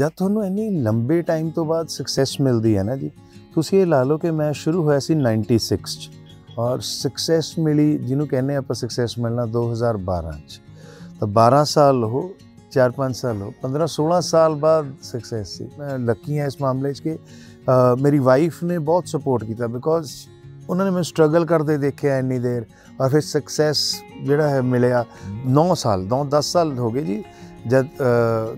ਜਦ ਤੁਹਾਨੂੰ ਇੰਨੀ ਲੰਬੇ ਟਾਈਮ ਤੋਂ ਬਾਅਦ ਸਕਸੈਸ ਮਿਲਦੀ ਹੈ ਨਾ ਜੀ, ਤੁਸੀਂ ਇਹ ਲਾ ਲਓ ਕਿ ਮੈਂ ਸ਼ੁਰੂ ਹੋਇਆ ਸੀ 96 ਚ ਔਰ ਸਕਸੈਸ ਮਿਲੀ ਜਿਹਨੂੰ ਕਹਿੰਦੇ ਆਪਾਂ ਸਕਸੈਸ ਮਿਲਣਾ 2012 ਚ। ਤਾਂ 12 ਸਾਲ ਹੋ 4-5 ਸਾਲ ਹੋ 15-16 ਸਾਲ ਬਾਅਦ ਸਕਸੈਸ ਸੀ। ਮੈਂ ਲੱਕੀ ਹਾਂ ਇਸ ਮਾਮਲੇ 'ਚ ਕਿ ਮੇਰੀ ਵਾਈਫ ਨੇ ਬਹੁਤ ਸਪੋਰਟ ਕੀਤਾ ਬਿਕੋਜ਼ ਉਹਨਾਂ ਨੇ ਮੈਨੂੰ ਸਟਰਗਲ ਕਰਦੇ ਦੇਖਿਆ ਇੰਨੀ ਦੇਰ ਔਰ ਫਿਰ ਸਕਸੈਸ ਜਿਹੜਾ ਹੈ ਮਿਲਿਆ 9 ਸਾਲ 9 10 ਸਾਲ ਹੋ ਗਏ ਜੀ। ਜਦ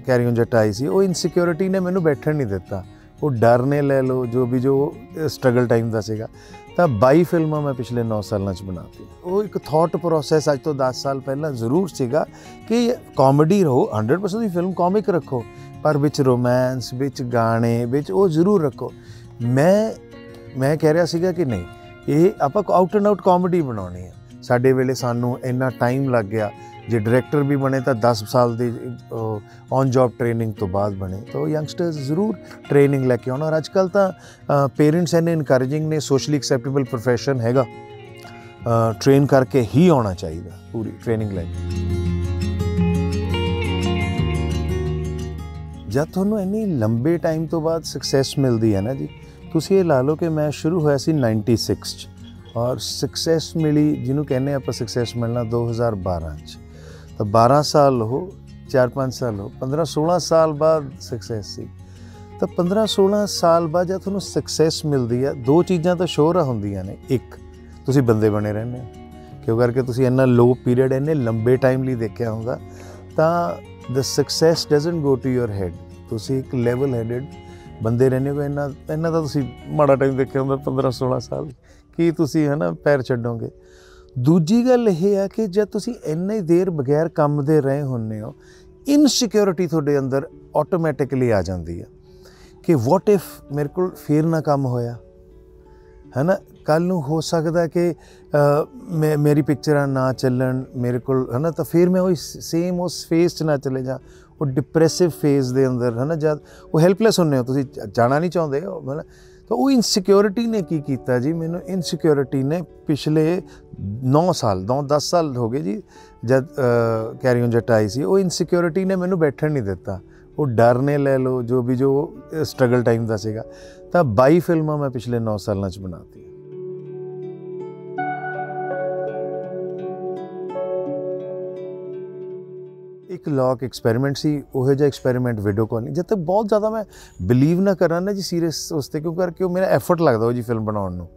ਕੈਰੀ ਔਨ ਜੱਟ ਆਈ ਸੀ, ਉਹ ਇਨਸਿਕਿਉਰਿਟੀ ਨੇ ਮੈਨੂੰ ਬੈਠਣ ਨਹੀਂ ਦਿੱਤਾ। ਉਹ ਡਰ ਨੇ ਲੈ ਲਓ, ਜੋ ਵੀ ਜੋ ਸਟਰਗਲ ਟਾਈਮ ਦਾ ਸੀਗਾ। ਤਾਂ 22 ਫਿਲਮਾਂ ਮੈਂ ਪਿਛਲੇ 9 ਸਾਲਾਂ ਚ ਬਣਾਤੀ ਉਹ ਇੱਕ ਥਾਟ ਪ੍ਰੋਸੈਸ ਅੱਜ ਤੋਂ 10 ਸਾਲ ਪਹਿਲਾਂ ਜ਼ਰੂਰ ਸੀਗਾ ਕਿ ਕਾਮੇਡੀ ਰਹੋ 100% ਦੀ ਫਿਲਮ ਕਾਮਿਕ ਰੱਖੋ, ਪਰ ਵਿੱਚ ਰੋਮਾਂਸ ਵਿੱਚ ਗਾਣੇ, ਵਿੱਚ ਉਹ ਜ਼ਰੂਰ ਰੱਖੋ। ਮੈਂ ਮੈਂ ਕਹਿ ਰਿਹਾ ਸੀਗਾ ਕਿ ਨਹੀਂ, ਇਹ ਆਪਾਂ ਆਊਟ ਐਂਡ ਆਊਟ ਕਾਮੇਡੀ ਬਣਾਉਣੀ ਹੈ। ਸਾਡੇ ਵੇਲੇ ਸਾਨੂੰ ਇੰਨਾ ਟਾਈਮ ਲੱਗ ਗਿਆ ਜੇ ਡਾਇਰੈਕਟਰ ਵੀ ਬਣੇ ਤਾਂ 10 ਸਾਲ ਦੀ ਔਨ ਜੌਬ ਟ੍ਰੇਨਿੰਗ ਤੋਂ ਬਾਅਦ ਬਣੇ। ਤਾਂ ਯੰਗਸਟਰਸ ਜ਼ਰੂਰ ਟ੍ਰੇਨਿੰਗ ਲੈ ਕੇ ਆਉਣ। ਔਰ ਅੱਜਕੱਲ ਤਾਂ ਪੇਰੈਂਟਸ ਐਨੇ ਇਨਕਰੇਜਿੰਗ ਨੇ ਸੋਸ਼ਲੀ ਐਕਸੈਪਟੇਬਲ profession ਹੈਗਾ। ਟ੍ਰੇਨ ਕਰਕੇ ਹੀ ਆਉਣਾ ਚਾਹੀਦਾ, ਪੂਰੀ ਟ੍ਰੇਨਿੰਗ ਲੈ ਕੇ। ਜਦ ਤੁਹਾਨੂੰ ਇੰਨੀ ਲੰਬੇ ਟਾਈਮ ਤੋਂ ਬਾਅਦ ਸਕਸੈਸ ਮਿਲਦੀ ਹੈ ਨਾ ਜੀ, ਤੁਸੀਂ ਇਹ ਲਾ ਲਓ ਕਿ ਮੈਂ ਸ਼ੁਰੂ ਹੋਇਆ ਸੀ 96 ਚ। ਔਰ ਸਕਸੈਸ ਮਿਲੀ, ਜਿਹਨੂੰ ਕਹਿੰਦੇ ਆਪਾਂ ਸਕਸੈਸ ਮਿਲਣਾ 2012 ਚ। ਤਾਂ 12 ਸਾਲ ਹੋ 4-5 ਸਾਲ ਹੋ 15-16 ਸਾਲ ਬਾਅਦ ਸਕਸੈਸ ਸੀ। ਤਾਂ 15-16 ਸਾਲ ਬਾਅਦ ਜਦ ਤੁਹਾਨੂੰ ਸਕਸੈਸ ਮਿਲਦੀ ਆ, ਦੋ ਚੀਜ਼ਾਂ ਤਾਂ ਸ਼ੋਰ ਹੁੰਦੀਆਂ ਨੇ। ਇੱਕ, ਤੁਸੀਂ ਬੰਦੇ ਬਣੇ ਰਹਿੰਦੇ ਹੋ। ਕਿਉਂ ਕਰਕੇ ਤੁਸੀਂ ਇੰਨਾ ਲੋ ਪੀਰੀਅਡ ਇੰਨੇ ਲੰਬੇ ਟਾਈਮ ਲਈ ਦੇਖਿਆ ਹੁੰਦਾ ਤਾਂ the success doesn't go to your head ਤੁਸੀਂ ਇੱਕ ਲੈਵਲ ਹੈਡਡ ਬੰਦੇ ਰਹਿੰਦੇ ਹੋ, ਇੰਨਾ ਇੰਨਾ ਤਾਂ ਤੁਸੀਂ ਮਾੜਾ ਟਾਈਮ ਦੇਖਿਆ ਹੁੰਦਾ 15 16 ਸਾਲ। ਕੀ ਤੁਸੀਂ ਹਨਾ ਪੈਰ ਛੱਡੋਗੇ? ਦੂਜੀ ਗੱਲ ਇਹ ਆ ਕਿ ਜਦ ਤੁਸੀਂ ਇੰਨੀ ਦੇਰ ਬਗੈਰ ਕੰਮ ਦੇ ਰਹੇ ਹੁੰਨੇ ਹੋ ਇਨਸਿਕਿਉਰਿਟੀ ਤੁਹਾਡੇ ਅੰਦਰ ਆਟੋਮੈਟਿਕਲੀ ਆ ਜਾਂਦੀ ਹੈ ਕਿ ਵਾਟ ਇਫ ਮੇਰੇ ਕੋਲ ਫੇਰ ਨਾ ਕੰਮ ਹੋਇਆ? ਹੈਨਾ? ਕੱਲ ਨੂੰ ਹੋ ਸਕਦਾ ਕਿ ਮੈਂ, ਮੇਰੀ ਪਿਕਚਰਾਂ ਨਾ ਚੱਲਣ, ਮੇਰੇ ਕੋਲ, ਹੈਨਾ? ਤਾਂ ਫਿਰ ਮੈਂ ਉਹ ਸੇਮ ਉਸ ਫੇਸ 'ਚ ਨਾ ਚਲੇ ਜਾ ਉਹ ਡਿਪਰੈਸਿਵ ਫੇਸ ਦੇ ਅੰਦਰ, ਹੈਨਾ? ਜਦ ਉਹ ਹੈਲਪਲੈਸ ਹੁੰਨੇ ਹੋ, ਤੁਸੀਂ ਜਾਣਾ ਨਹੀਂ ਚਾਹੁੰਦੇ ਹੋ ਹੈਨਾ? ਤਾਂ ਉਹ ਇਨਸਿਕਿਉਰਿਟੀ ਨੇ ਕੀ ਕੀਤਾ ਜੀ? ਮੈਨੂੰ ਇਨਸਿਕਿਉਰਿਟੀ ਨੇ ਪਿਛਲੇ 9 ਸਾਲ 9 10 ਸਾਲ ਹੋ ਗਏ ਜੀ, ਜਦ ਕੈਰੀ ਔਨ ਜੱਟ ਆਈ ਸੀ, ਉਹ ਇਨਸਿਕਿਉਰਿਟੀ ਨੇ ਮੈਨੂੰ ਬੈਠਣ ਨਹੀਂ ਦਿੱਤਾ। ਉਹ ਡਰ ਨੇ ਲੈ ਲਓ, ਜੋ ਵੀ ਜੋ ਸਟਰਗਲ ਟਾਈਮ ਦਾ ਸੀਗਾ। ਤਾਂ 22 ਫਿਲਮਾਂ ਮੈਂ ਪਿਛਲੇ 9 ਸਾਲਾਂ ਚ ਬਣਾਤੀ ਇੱਕ ਲੌਕ ਐਕਸਪੈਰੀਮੈਂਟ ਸੀ, ਉਹ ਜਿਹਾ ਐਕਸਪੈਰੀਮੈਂਟ ਵੀਡੀਓ ਕਾਲ ਨਹੀਂ। ਜਦ ਤੱਕ ਬਹੁਤ ਜ਼ਿਆਦਾ ਮੈਂ ਬਲੀਵ ਨਾ ਕਰਾਂ ਨਾ ਜੀ ਸੀਰੀਅਸ ਉਸ ਤੇ ਕਿਉਂ ਕਰਕੇ ਉਹ ਮੇਰਾ ਐਫਰਟ ਲੱਗਦਾ ਉਹ ਜੀ ਫਿਲਮ ਬਣਾਉਣ ਨੂੰ।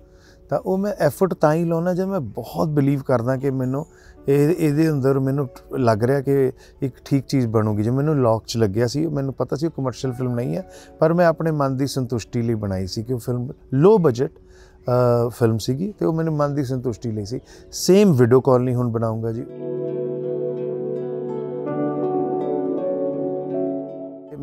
ਤਾਂ ਉਹ ਮੈਂ ਐਫਰਟ ਤਾਂ ਹੀ ਲਾਉਣਾ ਜਦ ਮੈਂ ਬਹੁਤ ਬਲੀਵ ਕਰਦਾ ਕਿ ਮੈਨੂੰ ਇਹ, ਇਹਦੇ ਅੰਦਰ ਮੈਨੂੰ ਲੱਗ ਰਿਹਾ ਕਿ ਇੱਕ ਠੀਕ ਚੀਜ਼ ਬਣੂਗੀ। ਜੇ ਮੈਨੂੰ ਲੌਕ 'ਚ ਲੱਗਿਆ ਸੀ, ਮੈਨੂੰ ਪਤਾ ਸੀ ਉਹ ਕਮਰਸ਼ੀਅਲ ਫਿਲਮ ਨਹੀਂ ਹੈ, ਪਰ ਮੈਂ ਆਪਣੇ ਮਨ ਦੀ ਸੰਤੁਸ਼ਟੀ ਲਈ ਬਣਾਈ ਸੀ ਕਿ ਉਹ ਫਿਲਮ ਲੋ ਬਜਟ ਫਿਲਮ ਸੀਗੀ ਤੇ ਉਹ ਮੈਨੂੰ ਮਨ ਦੀ ਸੰਤੁਸ਼ਟੀ ਲਈ ਸੀ। ਸੇਮ ਵੀਡੀਓ ਕਾਲ ਨਹੀਂ ਹੁਣ ਬਣਾਉਂਗਾ ਜੀ।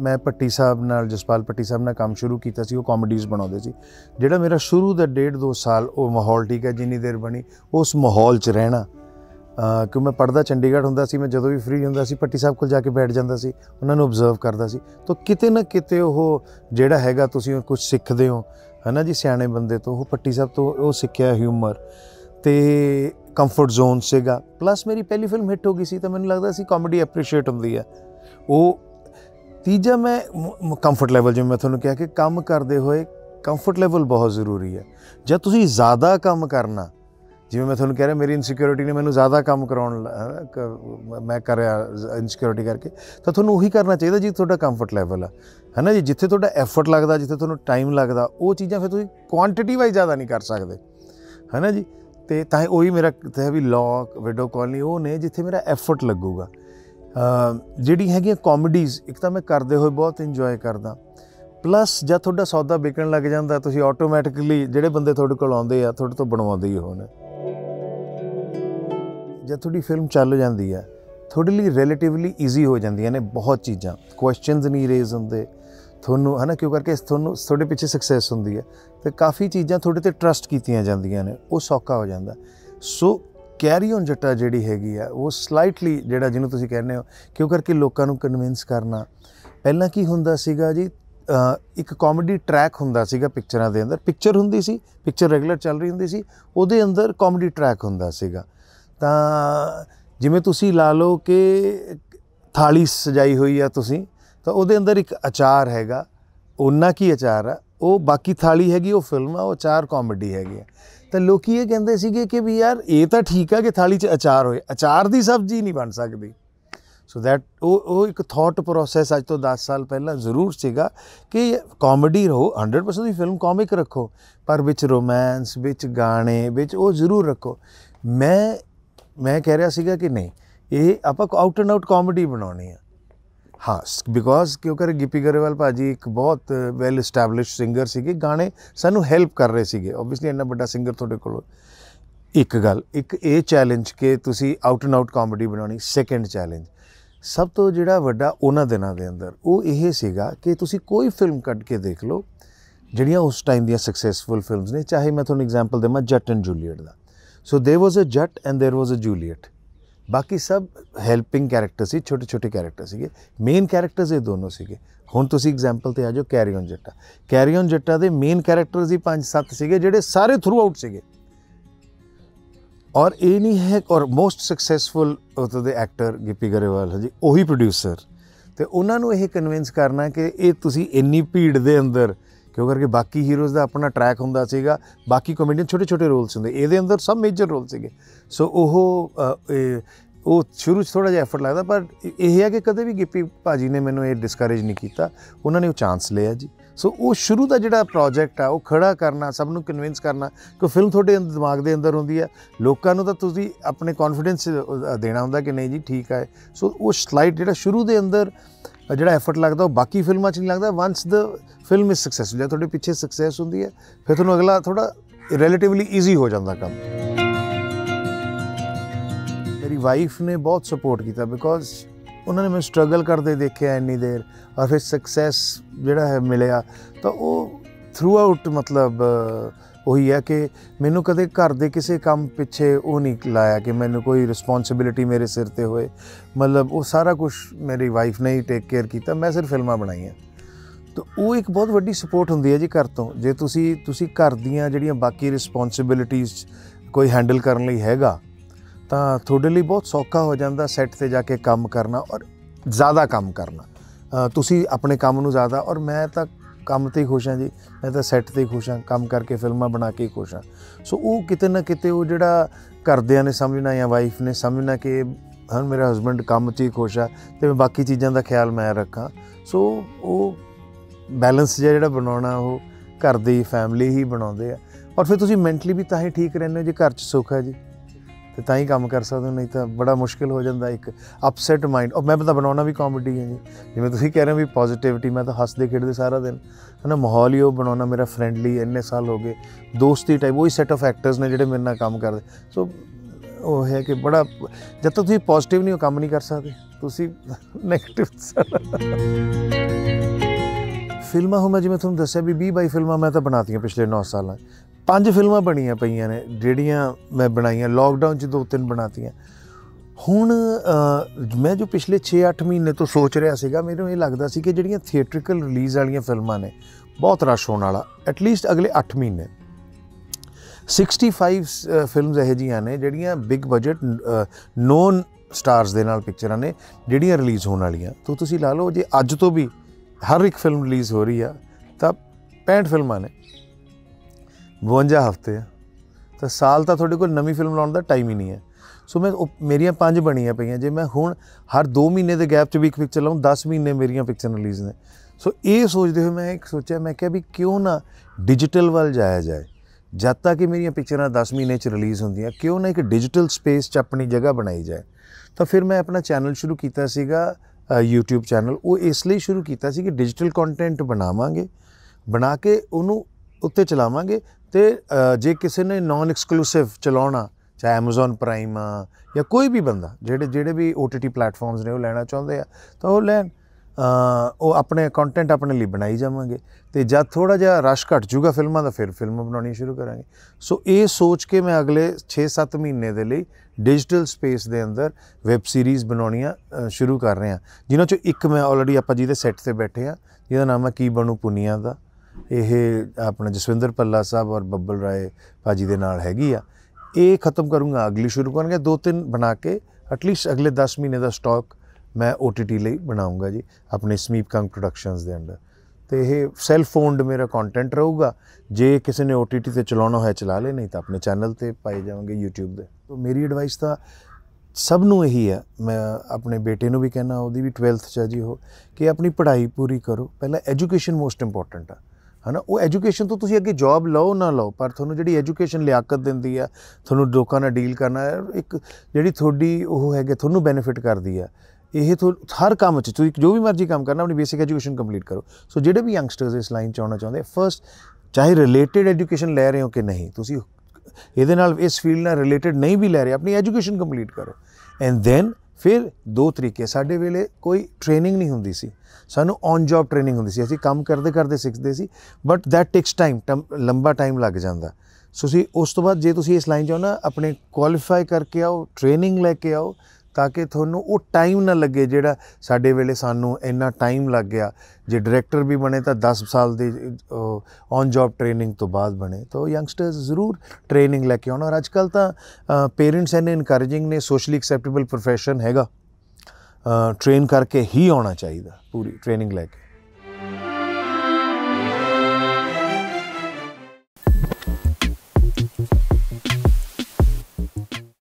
ਮੈਂ ਪੱਟੀ ਸਾਹਿਬ ਨਾਲ ਜਸਪਾਲ ਪੱਟੀ ਸਾਹਿਬ ਨਾਲ ਕੰਮ ਸ਼ੁਰੂ ਕੀਤਾ ਸੀ ਉਹ ਕਾਮੇਡੀਜ਼ ਬਣਾਉਂਦੇ ਸੀ। ਜਿਹੜਾ ਮੇਰਾ ਸ਼ੁਰੂ ਦਾ ਡੇਢ ਦੋ ਸਾਲ ਉਹ ਮਾਹੌਲ ਠੀਕ ਹੈ ਜਿੰਨੀ ਦੇਰ ਬਣੀ ਉਸ ਮਾਹੌਲ 'ਚ ਰਹਿਣਾ। ਅ, ਕਿਉਂ ਮੈਂ ਪੜਦਾ ਚੰਡੀਗੜ੍ਹ ਹੁੰਦਾ ਸੀ ਮੈਂ ਜਦੋਂ ਵੀ ਫ੍ਰੀ ਹੁੰਦਾ ਸੀ ਪੱਟੀ ਸਾਹਿਬ ਕੋਲ ਜਾ ਕੇ ਬੈਠ ਜਾਂਦਾ ਸੀ ਉਹਨਾਂ ਨੂੰ ਆਬਜ਼ਰਵ ਕਰਦਾ ਸੀ। ਤਾਂ ਕਿਤੇ ਨਾ ਕਿਤੇ ਉਹ ਜਿਹੜਾ ਹੈਗਾ ਤੁਸੀਂ ਕੁਝ ਸਿੱਖਦੇ ਹੋ ਹਨਾ ਜੀ ਸਿਆਣੇ ਬੰਦੇ ਤੋਂ ਉਹ ਪੱਟੀ ਸਾਹਿਬ ਤੋਂ ਉਹ ਸਿੱਖਿਆ ਹਿਊਮਰ ਤੇ ਕੰਫਰਟ ਜ਼ੋਨ ਸੀਗਾ। ਪਲੱਸ ਮੇਰੀ ਪਹਿਲੀ ਫਿਲਮ ਹਿੱਟ ਹੋ ਗਈ ਸੀ ਤਾਂ ਮੈਨੂੰ ਲੱਗਦਾ ਸੀ ਕਾਮੇਡੀ ਐਪਰੀਸ਼ੀਏਟ ਹੁੰਦੀ ਹੈ। ਉਹ ਤੀਜਾ ਮੈਂ ਕੰਫਰਟ ਲੈਵਲ ਜਿਵੇਂ ਮੈਂ ਤੁਹਾਨੂੰ ਕਿਹਾ ਕਿ ਕੰਮ ਕਰਦੇ ਹੋਏ ਕੰਫਰਟ ਲੈਵਲ ਬਹੁਤ ਜ਼ਰੂਰੀ ਹੈ। ਜਦ ਤੁਸੀਂ ਜ਼ਿਆਦਾ ਕੰਮ ਕਰਨਾ ਜਿਵੇਂ ਮੈਂ ਤੁਹਾਨੂੰ ਕਹਿ ਰਿਹਾ ਮੇਰੀ ਇਨਸਿਕਿਉਰਿਟੀ ਨੇ ਮੈਨੂੰ ਜ਼ਿਆਦਾ ਕੰਮ ਕਰਾਉਣ ਲ- ਹੈ ਨਾ, ਕ- ਮੈਂ ਕਰਿਆ ਇਨਸਿਕਿਉਰਿਟੀ ਕਰਕੇ ਤਾਂ ਤੁਹਾਨੂੰ ਉਹੀ ਕਰਨਾ ਚਾਹੀਦਾ ਜੀ ਤੁਹਾਡਾ ਕੰਫਰਟ ਲੈਵਲ ਆ। ਹੈ ਨਾ ਜੀ? ਜਿੱਥੇ ਤੁਹਾਡਾ ਐਫਰਟ ਲੱਗਦਾ ਜਿੱਥੇ ਤੁਹਾਨੂੰ ਟਾਈਮ ਲੱਗਦਾ ਉਹ ਚੀਜ਼ਾਂ ਫਿਰ ਤੁਸੀਂ ਕੁਆਂਟੀਟੀ ਵਾਈਜ਼ ਜ਼ਿਆਦਾ ਨਹੀਂ ਕਰ ਸਕਦੇ। ਹੈ ਨਾ ਜੀ? ਤੇ ਤਾਂ ਉਹੀ ਮੇਰਾ ਕਿਤੇ ਵੀ ਲੌਕ ਵਿਡੋ ਕਾਲ ਉਹ ਨੇ ਜਿੱਥੇ ਮੇਰਾ ਐਫਰਟ ਲੱਗੂਗਾ। ਜਿਹੜੀ ਹੈਗੀਆਂ ਕਾਮੇਡੀਜ਼ ਇੱਕ ਤਾਂ ਮੈਂ ਕਰਦੇ ਹੋਏ ਬਹੁਤ ਇੰਜੋਏ ਕਰਦਾ। ਪਲੱਸ ਜਦ ਤੁਹਾਡਾ ਸੌਦਾ ਵਿਕਣ ਲੱਗ ਜਾਂਦਾ, ਤੁਸੀਂ ਆਟੋਮੈਟਿਕਲੀ ਜਿਹੜੇ ਬੰਦੇ ਤੁਹਾਡੇ ਕੋਲ ਆਉਂਦੇ ਆ, ਤੁਹਾਡੇ ਤੋਂ ਬਣਵਾਉਂਦੇ ਹੀ ਹੋਣ। ਜਦ ਤੁਹਾਡੀ ਫਿਲਮ ਚੱਲ ਜਾਂਦੀ ਹੈ ਤੁਹਾਡੇ ਲਈ ਰਿਲੇਟਿਵਲੀ ਈਜ਼ੀ ਹੋ ਜਾਂਦੀਆਂ ਨੇ ਬਹੁਤ ਚੀਜ਼ਾਂ। ਕੁਐਸਚਨਸ ਨਹੀਂ ਰੇਜ਼ ਹੁੰਦੇ। ਤੁਹਾਨੂੰ, ਹਨਾ, ਕਿਉਂ ਕਰਕੇ ਤੁਹਾਨੂੰ, ਤੁਹਾਡੇ ਪਿੱਛੇ ਸਕਸੈਸ ਹੁੰਦੀ ਹੈ ਤੇ ਕਾਫੀ ਚੀਜ਼ਾਂ ਤੁਹਾਡੇ ਤੇ ਟਰਸਟ ਕੀਤੀਆਂ ਜਾਂਦੀਆਂ ਨੇ। ਉਹ ਸੌਖਾ ਹੋ ਜਾਂਦਾ। ਸੋ ਕੈਰੀ ਔਨ ਜੱਟਾ ਜਿਹੜੀ ਹੈਗੀ ਆ, ਉਹ ਸਲਾਈਟਲੀ ਜਿਹੜਾ ਜਿਹਨੂੰ ਤੁਸੀਂ ਕਹਿੰਦੇ ਹੋ, ਕਿਉਂ ਕਰਕੇ ਲੋਕਾਂ ਨੂੰ ਕਨਵਿੰਸ ਕਰਨਾ? ਪਹਿਲਾਂ ਕੀ ਹੁੰਦਾ ਸੀਗਾ ਜੀ? ਇੱਕ ਕਾਮੇਡੀ ਟਰੈਕ ਹੁੰਦਾ ਸੀਗਾ ਪਿਕਚਰਾਂ ਦੇ ਅੰਦਰ। ਪਿਕਚਰ ਹੁੰਦੀ ਸੀ ਪਿਕਚਰ ਰੈਗੂਲਰ ਚੱਲ ਰਹੀ ਹੁੰਦੀ ਸੀ, ਉਹਦੇ ਅੰਦਰ ਕਾਮੇਡੀ ਟਰੈਕ ਹੁੰਦਾ ਸੀਗਾ। ਤਾਂ ਜਿਵੇਂ ਤੁਸੀਂ ਲਾ ਲਓ ਕਿ ਥਾਲੀ ਸਜਾਈ ਹੋਈ ਆ ਤੁਸੀਂ, ਤਾਂ ਉਹਦੇ ਅੰਦਰ ਇੱਕ ਅਚਾਰ ਹੈਗਾ। ਉਹਨਾਂ ਕੀ ਅਚਾਰ ਆ? ਉਹ ਬਾਕੀ ਥਾਲੀ ਹੈਗੀ, ਉਹ ਫਿਲਮ ਆ, ਉਹ ਚਾਰ ਕਾਮੇਡੀ ਹੈਗੀ ਆ। ਤਾਂ ਲੋਕੀ ਇਹ ਕਹਿੰਦੇ ਸੀਗੇ ਕਿ ਵੀ ਯਾਰ ਇਹ ਤਾਂ ਠੀਕ ਆ ਕਿ ਥਾਲੀ 'ਚ ਅਚਾਰ ਹੋਏ। ਅਚਾਰ ਦੀ ਸਬਜ਼ੀ ਨਹੀਂ ਬਣ ਸਕਦੀ। ਸੋ ਦੈਟ ਉਹ ਉਹ ਇੱਕ ਥਾਟ ਪ੍ਰੋਸੈਸ ਅੱਜ ਤੋਂ 10 ਸਾਲ ਪਹਿਲਾਂ ਜ਼ਰੂਰ ਸੀਗਾ ਕਿ ਕਾਮੇਡੀ ਰਹੋ 100% ਦੀ ਫਿਲਮ ਕਾਮਿਕ ਰੱਖੋ, ਪਰ ਵਿੱਚ ਰੋਮਾਂਸ ਵਿੱਚ ਗਾਣੇ, ਵਿੱਚ ਉਹ ਜ਼ਰੂਰ ਰੱਖੋ। ਮੈਂ ਮੈਂ ਕਹਿ ਰਿਹਾ ਸੀਗਾ ਕਿ ਨਹੀਂ, ਇਹ ਆਪਾਂ ਆਊਟ ਐਂਡ ਆਊਟ ਕਾਮੇਡੀ ਬਣਾਉਣੀ ਆ। ਹਾਂ ਬਿਕੋਜ਼ ਕਿਉਂਕਿ ਗਿੱਪੀ ਗਰੇਵਾਲ ਭਾਜੀ ਇੱਕ ਬਹੁਤ ਵੈਲ ਐਸਟੈਬਲਿਸ਼ਡ ਸਿੰਗਰ ਸੀਗੇ ਗਾਣੇ ਸਾਨੂੰ ਹੈਲਪ ਕਰ ਰਹੇ ਸੀਗੇ ਆਬਵੀਅਸਲੀ ਇੰਨਾ ਵੱਡਾ ਸਿੰਗਰ ਤੁਹਾਡੇ ਕੋਲ ਇੱਕ ਗੱਲ ਇੱਕ ਇਹ ਚੈਲੰਜ ਕਿ ਤੁਸੀਂ ਆਊਟ ਐਂਡ ਆਊਟ ਕਾਮੇਡੀ ਬਣਾਉਣੀ ਸੈਕੰਡ ਚੈਲੰਜ ਸਭ ਤੋਂ ਜਿਹੜਾ ਵੱਡਾ ਉਹਨਾਂ ਦਿਨਾਂ ਦੇ ਅੰਦਰ ਉਹ ਇਹ ਸੀਗਾ ਕਿ ਤੁਸੀਂ ਕੋਈ ਫਿਲਮ ਕੱਢ ਕੇ ਦੇਖ ਲਓ ਜਿਹੜੀਆਂ ਉਸ ਟਾਈਮ ਦੀਆਂ ਸਕਸੈਸਫੁਲ ਫਿਲਮਸ ਨੇ ਚਾਹੇ ਮੈਂ ਤੁਹਾਨੂੰ ਐਗਜ਼ਾਮਪਲ ਦੇਵਾਂ Jatt and Juliet the so there was a Jatt and there was a Juliet ਬਾਕੀ ਸਭ ਹੈਲਪਿੰਗ ਕੈਰੈਕਟਰ ਸੀ, ਛੋਟੇ ਛੋਟੇ ਕੈਰੈਕਟਰ ਸੀਗੇ। ਮੇਨ ਕੈਰੈਕਟਰਸ ਇਹ ਦੋਨੋਂ ਸੀਗੇ। ਹੁਣ ਤੁਸੀਂ ਐਗਜ਼ਾਮਪਲ ਤੇ ਆ ਜਾਓ ਕੈਰੀਓਨ ਜੱਟਾ ਕੈਰੀਓਨ ਜੱਟਾ ਦੇ ਮੇਨ ਕੈਰੈਕਟਰਸ ਹੀ 5-7 ਸੀਗੇ, ਜਿਹੜੇ ਸਾਰੇ ਥਰੂ ਆਊਟ ਸੀਗੇ। ਔਰ ਇਹ ਨਹੀਂ ਹੈ ਔਰ ਮੋਸਟ ਸਕਸੈਸਫੁਲ ਉਹਦੇ ਐਕਟਰ ਗਿੱਪੀ ਗਰੇਵਾਲ ਜੀ, ਉਹੀ ਪ੍ਰੋਡਿਊਸਰ ਤੇ ਉਹਨਾਂ ਨੂੰ ਇਹ ਕਨਵਿੰਸ ਕਰਨਾ ਕਿ ਇਹ ਤੁਸੀਂ ਇੰਨੀ ਭੀੜ ਦੇ ਅੰਦਰ ਕਿਉਂ ਕਰਕੇ ਬਾਕੀ ਹੀਰੋਜ਼ ਦਾ ਆਪਣਾ ਟਰੈਕ ਹੁੰਦਾ ਸੀਗਾ, ਬਾਕੀ ਕਮੇਡੀਅਨ ਛੋਟੇ ਛੋਟੇ ਰੋਲਸ ਹੁੰਦੇ, ਇਹਦੇ ਅੰਦਰ ਸਭ ਮੇਜਰ ਰੋਲ ਸੀਗੇ। ਸੋ ਉਹ ਉਹ ਸ਼ੁਰੂ 'ਚ ਥੋੜਾ ਜਿਹਾ ਐਫਰਟ ਲੱਗਦਾ, ਪਰ ਇਹ ਹੈ ਕਿ ਕਦੇ ਵੀ ਗਿੱਪੀ ਭਾਜੀ ਨੇ ਮੈਨੂੰ ਇਹ ਡਿਸਕਰੇਜ ਨਹੀਂ ਕੀਤਾ, ਉਹਨਾਂ ਨੇ ਉਹ ਚਾਂਸ ਲਿਆ ਜੀ। ਸੋ ਉਹ ਸ਼ੁਰੂ ਦਾ ਜਿਹੜਾ ਪ੍ਰੋਜੈਕਟ ਆ, ਉਹ ਖੜਾ ਕਰਨਾ, ਸਭ ਨੂੰ ਕਨਵਿੰਸ ਕਰਨਾ, ਕਿ ਫਿਲਮ ਤੁਹਾਡੇ ਦਿਮਾਗ ਦੇ ਅੰਦਰ ਹੁੰਦੀ ਹੈ ਲੋਕਾਂ ਨੂੰ ਤਾਂ ਤੁਸੀਂ ਆਪਣੇ ਕੌਨਫੀਡੈਂਸ ਦੇਣਾ ਹੁੰਦਾ ਕਿ ਨਹੀਂ ਜੀ, ਠੀਕ ਹੈ ਸੋ ਉਹ ਸਲਾਈਡ ਜਿਹੜਾ ਸ਼ੁਰੂ ਦੇ ਅੰਦਰ ਜਿਹੜਾ ਐਫਰਟ ਲੱਗਦਾ ਉਹ ਬਾਕੀ ਫਿਲਮਾਂ 'ਚ ਨਹੀਂ ਲੱਗਦਾ once the film is successful ਜੇ ਤੁਹਾਡੇ ਪਿੱਛੇ ਸਕਸੈਸ ਹੁੰਦੀ ਹੈ, ਫਿਰ ਤੁਹਾਨੂੰ ਅਗਲਾ ਥੋੜਾ ਰਿਲੇਟਿਵਲੀ ਈਜ਼ੀ ਹੋ ਜਾਂਦਾ ਕੰਮ। ਮੇਰੀ ਵਾਈਫ ਨੇ ਬਹੁਤ ਸਪੋਰਟ ਕੀਤਾ ਬਿਕੋਜ਼ ਉਹਨਾਂ ਨੇ ਮੈਨੂੰ ਸਟਰਗਲ ਕਰਦੇ ਦੇਖਿਆ ਇੰਨੀ ਦੇਰ, ਔਰ ਫਿਰ ਸਕਸੈਸ ਜਿਹੜਾ ਹੈ ਮਿਲਿਆ, ਤਾਂ ਉਹ ਥਰੂ ਆਊਟ ਮਤਲਬ ਉਹੀ ਹੈ ਕਿ ਮੈਨੂੰ ਕਦੇ ਘਰ ਦੇ ਕਿਸੇ ਕੰਮ ਪਿੱਛੇ ਉਹ ਨਹੀਂ ਲਾਇਆ ਕਿ ਮੈਨੂੰ ਕੋਈ ਰਿਸਪੌਂਸਿਬਿਲਿਟੀ ਮੇਰੇ ਸਿਰ ਤੇ ਹੋਏ। ਮਤਲਬ ਉਹ ਸਾਰਾ ਕੁਝ ਮੇਰੀ ਵਾਈਫ ਨੇ ਹੀ ਟੇਕ ਕੇਅਰ ਕੀਤਾ, ਮੈਂ ਸਿਰਫ ਫਿਲਮਾਂ ਬਣਾਈਆਂ। ਤਾਂ ਉਹ ਇੱਕ ਬਹੁਤ ਵੱਡੀ ਸਪੋਰਟ ਹੁੰਦੀ ਹੈ ਜੀ ਘਰ ਤੋਂ। ਜੇ ਤੁਸੀਂ ਤੁਸੀਂ ਘਰ ਦੀਆਂ ਜਿਹੜੀਆਂ ਬਾਕੀ ਰਿਸਪੌਂਸਿਬਿਲਿਟੀਆਂ ਕੋਈ ਹੈਂਡਲ ਕਰਨ ਲਈ ਹੈਗਾ, ਤਾਂ ਤੁਹਾਡੇ ਲਈ ਬਹੁਤ ਸੌਖਾ ਹੋ ਜਾਂਦਾ ਸੈੱਟ ਤੇ ਜਾ ਕੇ ਕੰਮ ਕਰਨਾ ਔਰ ਜ਼ਿਆਦਾ ਕੰਮ ਕਰਨਾ। ਤੁਸੀਂ ਆਪਣੇ ਕੰਮ ਨੂੰ ਜ਼ਿਆਦਾ ਔਰ ਮੈਂ ਤਾਂ ਕੰਮ ਤੇ ਖੁਸ਼ ਹਾਂ ਜੀ, ਮੈਂ ਤਾਂ ਸੈੱਟ ਤੇ ਖੁਸ਼ ਹਾਂ, ਕੰਮ ਕਰਕੇ ਫਿਲਮਾਂ ਬਣਾ ਕੇ ਖੁਸ਼ ਹਾਂ। ਸੋ ਉਹ ਕਿਤੇ ਨਾ ਕਿਤੇ ਉਹ ਜਿਹੜਾ ਘਰਦਿਆਂ ਨੇ ਸਮਝਣਾ ਜਾਂ ਵਾਈਫ ਨੇ ਸਮਝਣਾ ਕਿ ਹਾਂ ਮੇਰਾ ਹਸਬੰਡ ਕੰਮ 'ਚ ਹੀ ਖੁਸ਼ ਆ ਤੇ ਬਾਕੀ ਚੀਜ਼ਾਂ ਦਾ ਖਿਆਲ ਮੈਂ ਰੱਖਾਂ। ਸੋ ਉਹ ਬੈਲੈਂਸ ਜਿਹੜਾ ਬਣਾਉਣਾ, ਉਹ ਘਰ ਦੀ ਫੈਮਿਲੀ ਹੀ ਬਣਾਉਂਦੇ ਆ। ਔਰ ਫਿਰ ਤੁਸੀਂ ਮੈਂਟਲੀ ਵੀ ਤਾਂ ਹੀ ਠੀਕ ਰਹਿੰਦੇ ਹੋ ਜੇ ਘਰ 'ਚ ਸੁੱਖ ਹੈ ਜੀ। ਤੇ ਤਾਂ ਹੀ ਕੰਮ ਕਰ ਸਕਦੇ ਹੋ, ਨਹੀਂ ਤਾਂ ਬੜਾ ਮੁਸ਼ਕਿਲ ਹੋ ਜਾਂਦਾ ਇੱਕ ਅਪਸੈਟ ਮਾਈਂਡ ਔਰ ਮੈਂ ਤਾਂ ਬਣਾਉਣਾ ਵੀ ਕਾਮੇਡੀ ਹੈ ਜੀ। ਜਿਵੇਂ ਤੁਸੀਂ ਕਹਿ ਰਹੇ ਹੋ ਵੀ ਪੋਜ਼ਿਟਿਵਿਟੀ ਮੈਂ ਤਾਂ ਹੱਸਦੇ ਖੇਡਦੇ ਸਾਰਾ ਦਿਨ। ਹਨਾ, ਮਾਹੌਲ ਹੀ ਉਹ ਬਣਾਉਣਾ ਮੇਰਾ ਫਰੈਂਡਲੀ ਇੰਨੇ ਸਾਲ ਹੋ ਗਏ। ਦੋਸਤੀ ਟਾਈਪ ਉਹੀ ਸੈਟ ਆਫ ਐਕਟਰਸ ਨੇ ਜਿਹੜੇ ਮੇਰੇ ਨਾਲ ਕੰਮ ਕਰਦੇ। ਸੋ ਉਹ ਹੈ ਕਿ ਬੜਾ, ਜਦ ਤੱਕ ਤੁਸੀਂ ਪੋਜ਼ਿਟਿਵ ਨਹੀਂ ਹੋ, ਕੰਮ ਨਹੀਂ ਕਰ ਸਕਦੇ। ਤੁਸੀਂ 네ਗੇਟਿਵ ਫਿਲਮਾਂ ਹੋ ਮੈਂ ਜਿਵੇਂ ਤੁਹਾਨੂੰ ਦੱਸਿਆ ਵੀ 20 ਬਾਈ ਫਿਲਮਾਂ ਮੈਂ ਤਾਂ ਬਣਾਤੀਆਂ ਪਿਛਲੇ 9 ਸਾਲਾਂ। ਪੰਜ ਫਿਲਮਾਂ ਬਣੀਆਂ ਪਈਆਂ ਨੇ, ਜਿਹੜੀਆਂ ਮੈਂ ਬਣਾਈਆਂ ਲੋਕਡਾਊਨ 'ਚ ਦੋ ਤਿੰਨ ਬਣਾਤੀਆਂ। ਹੁਣ ਮੈਂ ਜੋ ਪਿਛਲੇ 6-8 ਮਹੀਨੇ ਤੋਂ ਸੋਚ ਰਿਹਾ ਸੀਗਾ, ਮੈਨੂੰ ਇਹ ਲੱਗਦਾ ਸੀ ਕਿ ਜਿਹੜੀਆਂ ਥੀਏਟ੍ਰਿਕਲ ਰਿਲੀਜ਼ ਵਾਲੀਆਂ ਫਿਲਮਾਂ ਨੇ, ਬਹੁਤ ਰਸ਼ ਹੋਣ ਵਾਲਾ ਐਟਲੀਸਟ ਅਗਲੇ 8 ਮਹੀਨੇ। 65 ਫਿਲਮਸ ਇਹ ਜੀਆਂ ਨੇ, ਜਿਹੜੀਆਂ ਬਿਗ ਬਜਟ ਨੋਨ ਸਟਾਰਸ ਦੇ ਨਾਲ ਪਿਕਚਰਾਂ ਨੇ, ਜਿਹੜੀਆਂ ਰਿਲੀਜ਼ ਹੋਣ ਵਾਲੀਆਂ। ਤੋਂ ਤੁਸੀਂ ਲਾ ਲਓ, ਜੇ ਅੱਜ ਤੋਂ ਵੀ ਹਰ ਇੱਕ ਫਿਲਮ ਰਿਲੀਜ਼ ਹੋ ਰਹੀ ਆ, ਤਾਂ 65 ਫਿਲਮਾਂ ਨੇ। 52 ਹਫ਼ਤੇ ਆ। ਤਾਂ ਸਾਲ ਤਾਂ ਤੁਹਾਡੇ ਕੋਲ ਨਵੀਂ ਫਿਲਮ ਲਾਉਣ ਦਾ ਟਾਈਮ ਹੀ ਨਹੀਂ ਹੈ। ਸੋ ਮੈਂ ਮੇਰੀਆਂ ਪੰਜ ਬਣੀਆਂ ਪਈਆਂ। ਜੇ ਮੈਂ ਹੁਣ ਹਰ 2 ਮਹੀਨੇ ਦੇ ਗੈਪ 'ਚ ਵੀ ਇੱਕ ਪਿਕਚਰ ਲਾਉਂ 10 ਮਹੀਨੇ ਮੇਰੀਆਂ ਪਿਕਚਰ ਰਿਲੀਜ਼ ਨੇ। ਸੋ ਇਹ ਸੋਚਦੇ ਹੋਏ ਮੈਂ ਇੱਕ ਸੋਚਿਆ, ਮੈਂ ਕਿਹਾ ਵੀ ਕਿਉਂ ਨਾ ਡਿਜੀਟਲ ਵੱਲ ਜਾਇਆ ਜਾਏ। ਜਦ ਤੱਕ ਕਿ ਮੇਰੀਆਂ ਪਿਕਚਰਾਂ 10 ਮਹੀਨੇ 'ਚ ਰਿਲੀਜ਼ ਹੁੰਦੀਆਂ, ਕਿਉਂ ਨਾ ਇੱਕ ਡਿਜੀਟਲ ਸਪੇਸ 'ਚ ਆਪਣੀ ਜਗ੍ਹਾ ਬਣਾਈ ਜਾਏ। ਤਾਂ ਫਿਰ ਮੈਂ ਆਪਣਾ ਚੈਨਲ ਸ਼ੁਰੂ ਕੀਤਾ ਸੀਗਾ YouTube ਚੈਨਲ ਉਹ ਇਸ ਲਈ ਸ਼ੁਰੂ ਕੀਤਾ ਸੀ ਕਿ ਡਿਜੀਟਲ ਕੰਟੈਂਟ ਬਣਾਵਾਂਗੇ। ਬਣਾ ਕੇ ਉਹਨੂੰ ਉੱਤੇ ਚਲਾਵਾਂਗੇ ਤੇ ਜੇ ਕਿਸੇ ਨੇ ਨਾਨ ਐਕਸਕਲੂਸਿਵ ਚਲਾਉਣਾ, ਚਾਹੇ Amazon ਪ੍ਰਾਈਮ ਆ ਜਾਂ ਕੋਈ ਵੀ ਬੰਦਾ, ਜਿਹੜੇ ਜਿਹੜੇ ਵੀ OTT ਪਲੇਟਫਾਰਮਸ ਨੇ ਉਹ ਲੈਣਾ ਚਾਹੁੰਦੇ ਆ, ਤਾਂ ਉਹ ਲੈਣ ਉਹ ਆਪਣੇ ਕੰਟੈਂਟ ਆਪਣੇ ਲਈ ਬਣਾਈ ਜਾਵਾਂਗੇ। ਤੇ ਜਦ ਥੋੜਾ ਜਿਹਾ ਰਸ਼ ਘਟ ਜੂਗਾ ਫਿਲਮਾਂ ਦਾ, ਫਿਰ ਫਿਲਮ ਬਣਾਉਣੀ ਸ਼ੁਰੂ ਕਰਾਂਗੇ। ਸੋ ਇਹ ਸੋਚ ਕੇ ਮੈਂ ਅਗਲੇ 6-7 ਮਹੀਨੇ ਦੇ ਲਈ ਡਿਜੀਟਲ ਸਪੇਸ ਦੇ ਅੰਦਰ ਵੈਬ ਸੀਰੀਜ਼ ਬਣਾਉਣੀਆਂ ਸ਼ੁਰੂ ਕਰ ਰਹੇ। ਹਾਂ ਜਿਨ੍ਹਾਂ ਚੋਂ ਇੱਕ ਮੈਂ ਆਲਰੇਡੀ ਆਪਾਂ ਜਿਹਦੇ ਸੈੱਟ ਤੇ ਬੈਠੇ ਆ, ਜਿਹਦਾ ਨਾਮ ਹੈ ਕੀ ਬਣੂ ਪੁਨੀਆ ਦਾ। ਇਹ ਆਪਣਾ ਜਸਵਿੰਦਰ ਪੱਲਾ ਸਾਹਿਬ ਔਰ ਬੱਬਲ ਰਾਏ ਭਾਜੀ ਦੇ ਨਾਲ ਹੈਗੀ ਆ। ਇਹ ਖਤਮ ਕਰੂੰਗਾ, ਅਗਲੀ ਸ਼ੁਰੂ ਕਰਾਂਗੇ ਦੋ ਤਿੰਨ ਬਣਾ ਕੇ ਐਟਲੀਸਟ ਅਗਲੇ 10 ਮਹੀਨੇ ਦਾ ਸਟਾਕ ਮੈਂ OTT ਲਈ ਬਣਾਉਂਗਾ ਜੀ, ਆਪਣੇ ਸਮੀਪ ਕੰਗ ਪ੍ਰੋਡਕਸ਼ਨਸ ਦੇ ਅੰਡਰ। ਤੇ ਇਹ ਸੈਲਫ ਓਨਡ ਮੇਰਾ ਕੰਟੈਂਟ ਰਹੂਗਾ। ਜੇ ਕਿਸੇ ਨੇ OTT ਤੇ ਚਲਾਉਣਾ ਹੋਇਆ, ਚਲਾ ਲੇ, ਨਹੀਂ ਤਾਂ ਆਪਣੇ ਚੈਨਲ ਤੇ ਪਾਏ ਜਾਵਾਂਗੇ YouTube ਦੇ। ਤਾਂ ਮੇਰੀ ਐਡਵਾਈਸ ਤਾਂ ਸਭ ਨੂੰ ਇਹੀ ਹੈ, ਮੈਂ ਆਪਣੇ ਬੇਟੇ ਨੂੰ ਵੀ ਕਹਿਣਾ, ਉਹਦੀ ਵੀ 12th ਚ ਆ ਜੀ ਉਹ, ਕਿ ਆਪਣੀ ਪੜ੍ਹਾਈ ਪੂਰੀ ਕਰੋ। ਪਹਿਲਾਂ ਐਜੂਕੇਸ਼ਨ ਮੋਸਟ ਇੰਪੋਰਟੈਂਟ ਆ। ਹਨਾ, ਉਹ ਐਜੂਕੇਸ਼ਨ ਤੋਂ ਤੁਸੀਂ ਅੱਗੇ ਜੌਬ ਲਓ ਨਾ ਲਓ, ਪਰ ਤੁਹਾਨੂੰ ਜਿਹੜੀ ਐਜੂਕੇਸ਼ਨ ਲਿਆਕਤ ਦਿੰਦੀ ਆ, ਤੁਹਾਨੂੰ ਲੋਕਾਂ ਨਾਲ ਡੀਲ ਕਰਨਾ, ਇੱਕ ਜਿਹੜੀ ਤੁਹਾਡੀ ਉਹ ਹੈਗੇ ਤੁਹਾਨੂੰ ਬੈਨੀਫਿਟ ਕਰਦੀ ਆ, ਇਹ ਤੋਂ ਹਰ ਕੰਮ 'ਚ, ਤੁਸੀਂ ਜੋ ਵੀ ਮਰਜ਼ੀ ਕੰਮ ਕਰਨਾ, ਆਪਣੀ ਬੇਸਿਕ ਐਜੂਕੇਸ਼ਨ ਕੰਪਲੀਟ ਕਰੋ। ਸੋ ਜਿਹੜੇ ਵੀ ਯੰਗਸਟਰਸ ਇਸ ਲਾਈਨ 'ਚ ਆਉਣਾ ਚਾਹੁੰਦੇ ਫਰਸਟ ਚਾਹੇ ਰਿਲੇਟਡ ਐਜੂਕੇਸ਼ਨ ਲੈ ਰਹੇ ਹੋ ਕਿ ਨਹੀਂ, ਤੁਸੀਂ ਇਹਦੇ ਨਾਲ ਇਸ ਫੀਲਡ ਨਾਲ ਰਿਲੇਟਡ ਨਹੀਂ ਵੀ ਲੈ ਰਹੇ, ਆਪਣੀ ਐਜੂਕੇਸ਼ਨ ਕੰਪਲੀਟ ਕਰੋ। ਐਂਡ ਦੈਨ ਫਿਰ ਦੋ ਤਰੀਕੇ, ਸਾਡੇ ਵੇਲੇ ਕੋਈ ਟ੍ਰੇਨਿੰਗ ਨਹੀਂ ਹੁੰਦੀ ਸੀ। ਸਾਨੂੰ ਔਨ ਜੌਬ ਟ੍ਰੇਨਿੰਗ ਹੁੰਦੀ ਸੀ। ਅਸੀਂ ਕੰਮ ਕਰਦੇ ਕਰਦੇ ਸਿੱਖਦੇ ਸੀ ਬਟ ਦੈਟ ਟੇਕਸ ਟਾਈਮ ਲੰਬਾ ਟਾਈਮ ਲੱਗ ਜਾਂਦਾ। ਸੋ ਤੁਸੀਂ ਉਸ ਤੋਂ ਬਾਅਦ ਜੇ ਤੁਸੀਂ ਇਸ ਲਾਈਨ 'ਚ ਆਓ ਨਾ, ਆਪਣੇ ਕੁਆਲੀਫਾਈ ਕਰਕੇ ਆਓ ਟ੍ਰੇਨਿੰਗ ਲੈ ਕੇ ਆਓ ਤਾਂ ਕਿ ਤੁਹਾਨੂੰ ਉਹ ਟਾਈਮ ਨਾ ਲੱਗੇ ਜਿਹੜਾ ਸਾਡੇ ਵੇਲੇ ਸਾਨੂੰ ਇੰਨਾ ਟਾਈਮ ਲੱਗ ਗਿਆ। ਜੇ ਡਾਇਰੈਕਟਰ ਵੀ ਬਣੇ ਤਾਂ 10 ਸਾਲ ਦੀ ਔਨ ਜੌਬ ਟ੍ਰੇਨਿੰਗ ਤੋਂ ਬਾਅਦ ਬਣੇ। ਤਾਂ ਯੰਗਸਟਰਸ ਜ਼ਰੂਰ ਟ੍ਰੇਨਿੰਗ ਲੈ ਕੇ ਆਉਣ। ਔਰ ਅੱਜਕੱਲ ਤਾਂ ਪੇਰੈਂਟਸ ਐਨੇ ਇਨਕਰੇਜਿੰਗ ਨੇ ਸੋਸ਼ਲੀ ਐਕਸੈਪਟੇਬਲ profession ਹੈਗਾ। ਟ੍ਰੇਨ ਕਰਕੇ ਹੀ ਆਉਣਾ ਚਾਹੀਦਾ, ਪੂਰੀ ਟ੍ਰੇਨਿੰਗ ਲੈ ਕੇ।